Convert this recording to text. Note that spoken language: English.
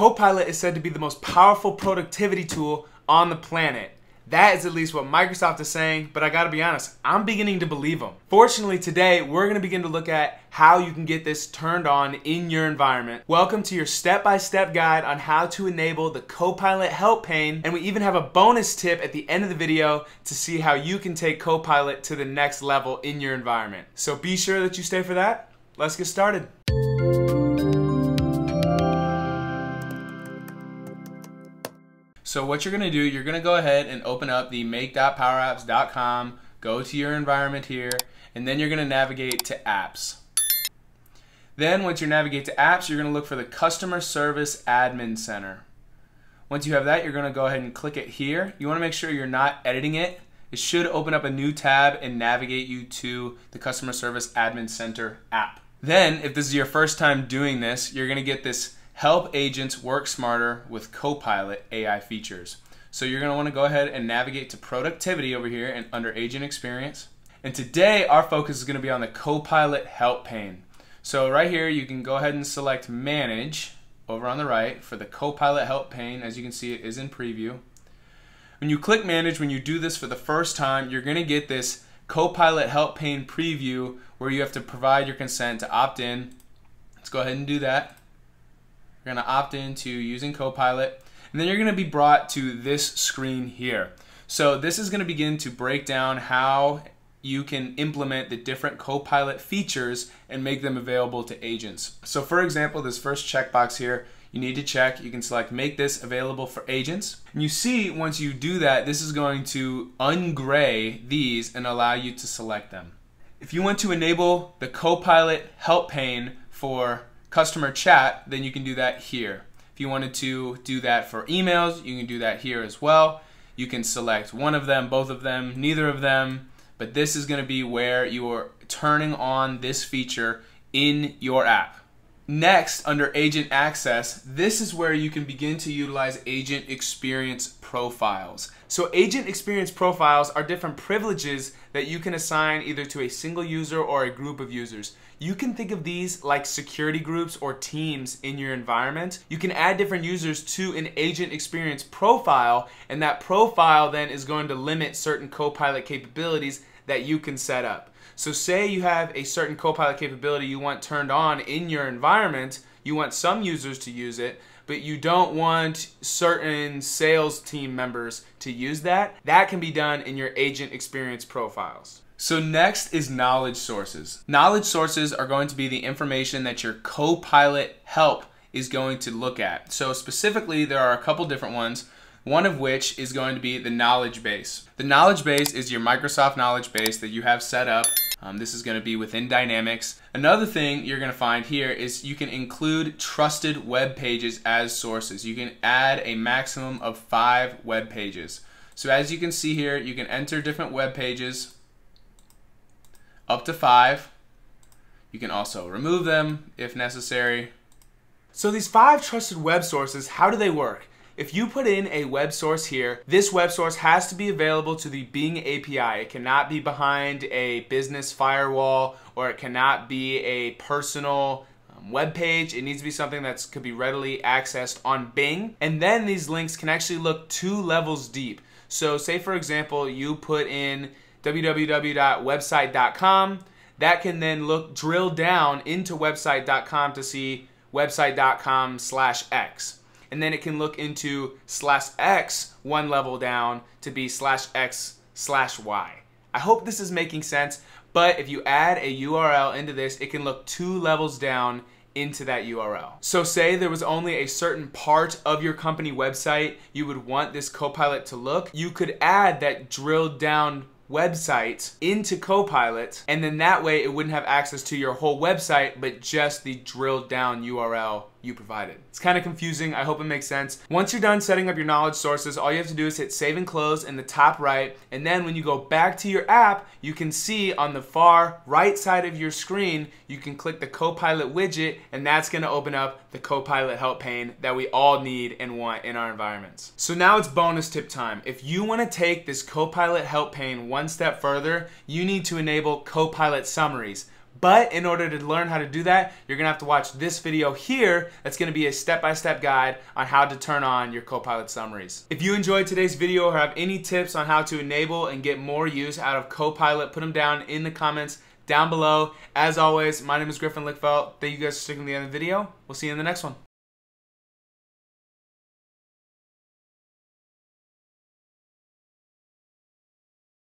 Copilot is said to be the most powerful productivity tool on the planet. That is at least what Microsoft is saying, but I gotta be honest, I'm beginning to believe them. Fortunately, today we're gonna begin to look at how you can get this turned on in your environment. Welcome to your step by step guide on how to enable the Copilot help pane, and we even have a bonus tip at the end of the video to see how you can take Copilot to the next level in your environment. So be sure that you stay for that. Let's get started. So what you're gonna do, you're gonna go ahead and open up the make.powerapps.com, go to your environment here, and then you're gonna navigate to apps. Then once you navigate to apps, you're gonna look for the Customer Service Admin Center. Once you have that, you're gonna go ahead and click it here. You wanna make sure you're not editing it. It should open up a new tab and navigate you to the Customer Service Admin Center app. Then, if this is your first time doing this, you're gonna get this help agents work smarter with Copilot AI features. So you're going to want to go ahead and navigate to productivity over here and under agent experience. And today our focus is going to be on the Copilot help pane. So right here you can go ahead and select manage over on the right for the Copilot help pane. As you can see it is in preview. When you click manage, when you do this for the first time, you're going to get this Copilot help pane preview where you have to provide your consent to opt in. Let's go ahead and do that. You're going to opt into using Copilot, and then you're going to be brought to this screen here. So this is going to begin to break down how you can implement the different Copilot features and make them available to agents. So for example, this first checkbox here, you need to check, you can select make this available for agents. And you see once you do that, this is going to ungray these and allow you to select them. If you want to enable the Copilot help pane for customer chat, then you can do that here. If you wanted to do that for emails, you can do that here as well. You can select one of them, both of them, neither of them, but this is going to be where you are turning on this feature in your app. Next, under Agent Access, this is where you can begin to utilize Agent Experience Profiles. So Agent Experience Profiles are different privileges that you can assign either to a single user or a group of users. You can think of these like security groups or teams in your environment. You can add different users to an Agent Experience Profile, and that profile then is going to limit certain Copilot capabilities that you can set up. So say you have a certain Copilot capability you want turned on in your environment, you want some users to use it, but you don't want certain sales team members to use that, that can be done in your agent experience profiles. So next is knowledge sources. Knowledge sources are going to be the information that your Copilot help is going to look at. So specifically, there are a couple different ones one of which is going to be the knowledge base. The knowledge base is your Microsoft knowledge base that you have set up um, this is going to be within Dynamics. Another thing you're going to find here is you can include trusted web pages as sources. You can add a maximum of five web pages. So as you can see here, you can enter different web pages up to five. You can also remove them if necessary. So these five trusted web sources, how do they work? If you put in a web source here, this web source has to be available to the Bing API. It cannot be behind a business firewall or it cannot be a personal um, web page. It needs to be something that could be readily accessed on Bing. And then these links can actually look two levels deep. So say for example, you put in www.website.com, that can then look drill down into website.com to see website.com slash X and then it can look into slash x one level down to be slash x slash y. I hope this is making sense, but if you add a URL into this, it can look two levels down into that URL. So say there was only a certain part of your company website you would want this Copilot to look, you could add that drilled down website into Copilot, and then that way it wouldn't have access to your whole website, but just the drilled down URL you provided. It's kind of confusing. I hope it makes sense. Once you're done setting up your knowledge sources, all you have to do is hit save and close in the top right. And then when you go back to your app, you can see on the far right side of your screen, you can click the Copilot widget and that's gonna open up the Copilot help pane that we all need and want in our environments. So now it's bonus tip time. If you wanna take this Copilot help pane one step further, you need to enable Copilot summaries. But in order to learn how to do that, you're gonna have to watch this video here that's gonna be a step-by-step guide on how to turn on your Copilot summaries. If you enjoyed today's video or have any tips on how to enable and get more use out of Copilot, put them down in the comments down below. As always, my name is Griffin Lickfeldt. Thank you guys for sticking to the end of the video. We'll see you in the next one.